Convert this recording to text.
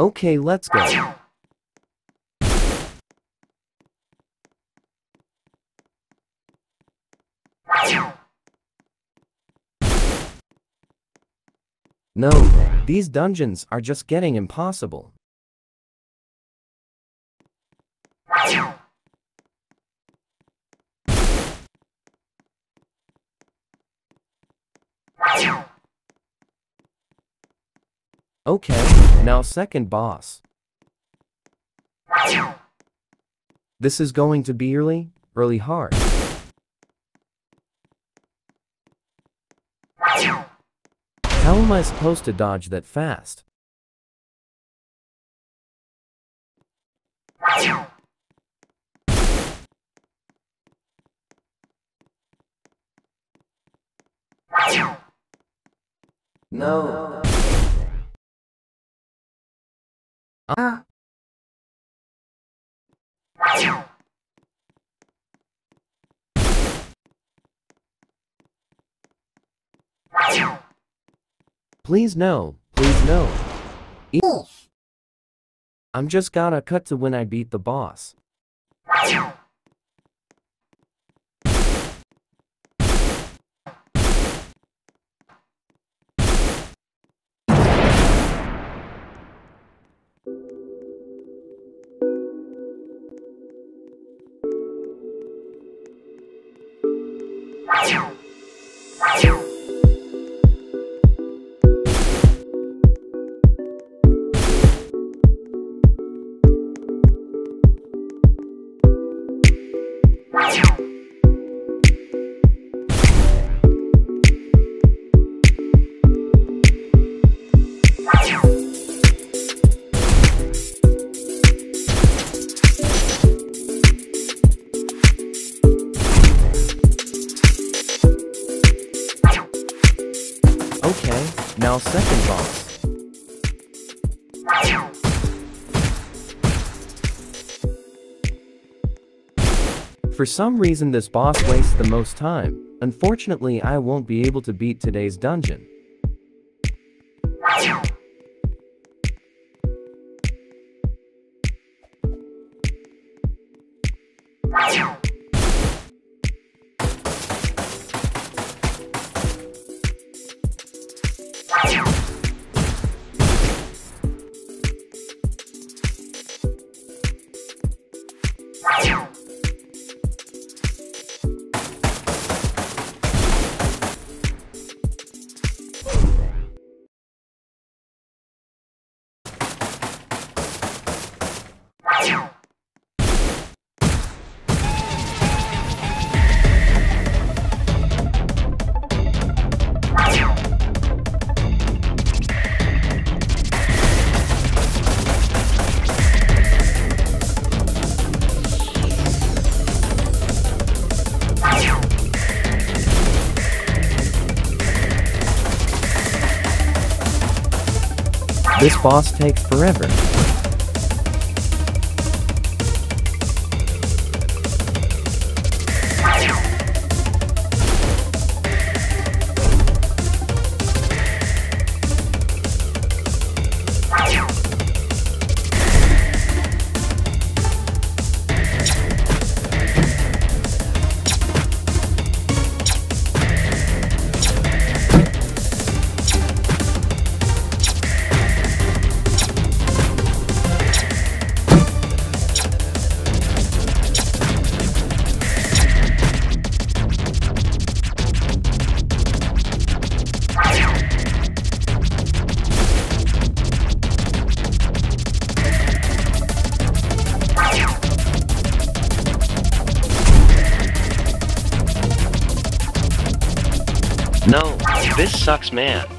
Okay, let's go. No, these dungeons are just getting impossible. Okay, now second boss. This is going to be really, really hard. How am I supposed to dodge that fast? No. Ah. Please no, please no. E- I'm just gotta cut to when I beat the boss. Now second boss. For some reason this boss wastes the most time. Unfortunately, I won't be able to beat today's dungeon. This boss takes forever. No, this sucks, man.